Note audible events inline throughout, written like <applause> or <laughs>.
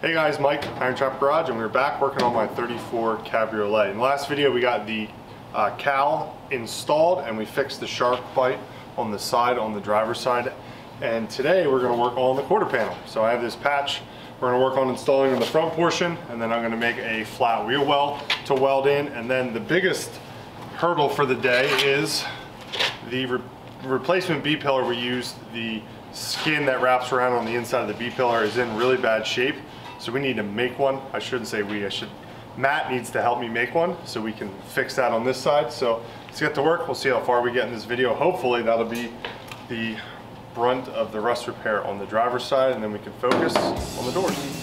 Hey guys, Mike, Iron Trap Garage, and we're back working on my 34 Cabriolet. In the last video, we got the uh, cowl installed and we fixed the shark bite on the side, on the driver's side. And today we're gonna work on the quarter panel. So I have this patch, we're gonna work on installing in the front portion, and then I'm gonna make a flat wheel well to weld in. And then the biggest hurdle for the day is the re replacement B-pillar we used, the skin that wraps around on the inside of the B-pillar is in really bad shape. So we need to make one. I shouldn't say we, I should, Matt needs to help me make one so we can fix that on this side. So let's get to work. We'll see how far we get in this video. Hopefully that'll be the brunt of the rust repair on the driver's side and then we can focus on the doors.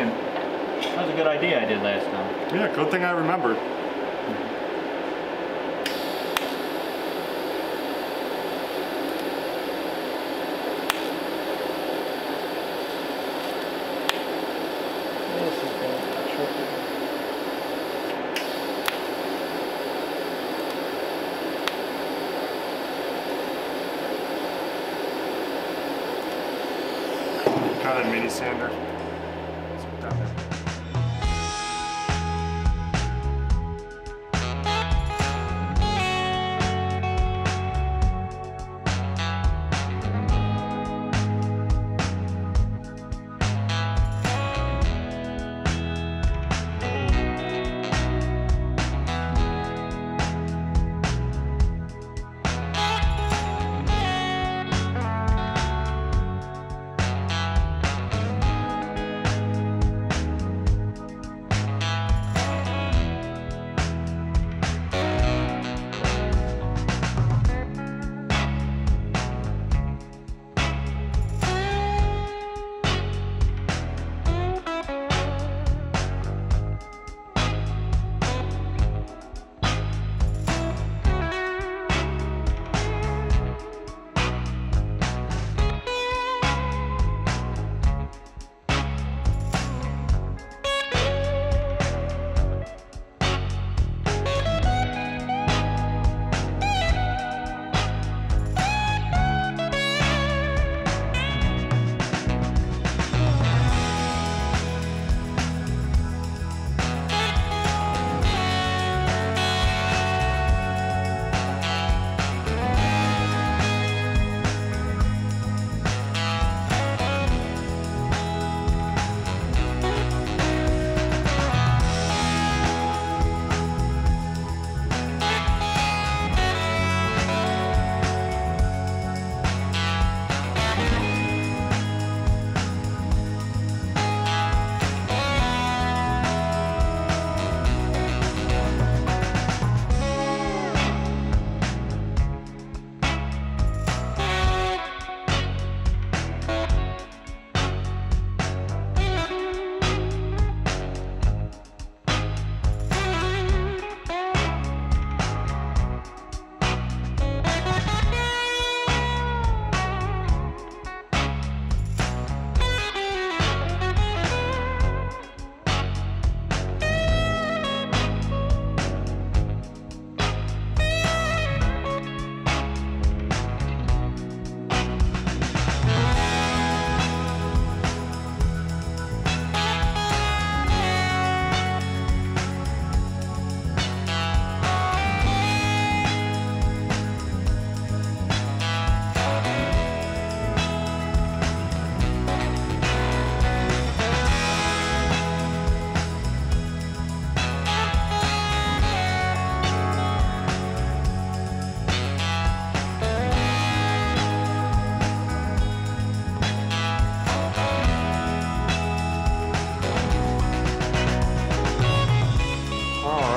In. That was a good idea I did last time. Yeah, good thing I remembered. Got a mini sander. Down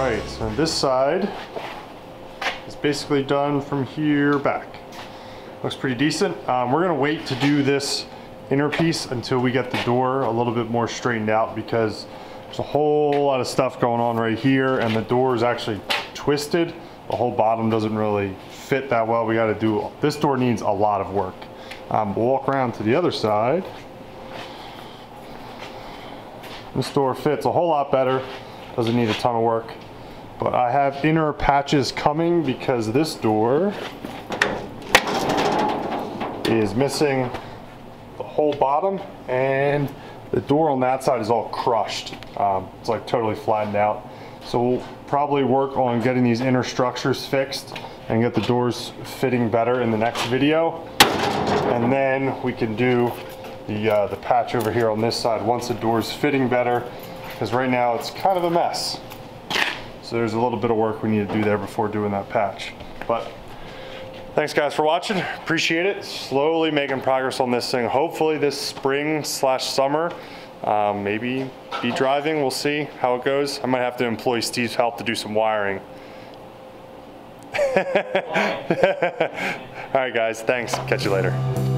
right, so this side is basically done from here back. Looks pretty decent. Um, we're gonna wait to do this inner piece until we get the door a little bit more straightened out because there's a whole lot of stuff going on right here and the door is actually twisted. The whole bottom doesn't really fit that well. We gotta do, this door needs a lot of work. Um, we'll walk around to the other side. This door fits a whole lot better. Doesn't need a ton of work. But I have inner patches coming because this door is missing the whole bottom and the door on that side is all crushed. Um, it's like totally flattened out. So we'll probably work on getting these inner structures fixed and get the doors fitting better in the next video. And then we can do the, uh, the patch over here on this side once the door's fitting better because right now it's kind of a mess. So there's a little bit of work we need to do there before doing that patch. But Thanks guys for watching. Appreciate it. Slowly making progress on this thing. Hopefully this spring slash summer, um, maybe be driving. We'll see how it goes. I might have to employ Steve's help to do some wiring. <laughs> All right guys, thanks. Catch you later.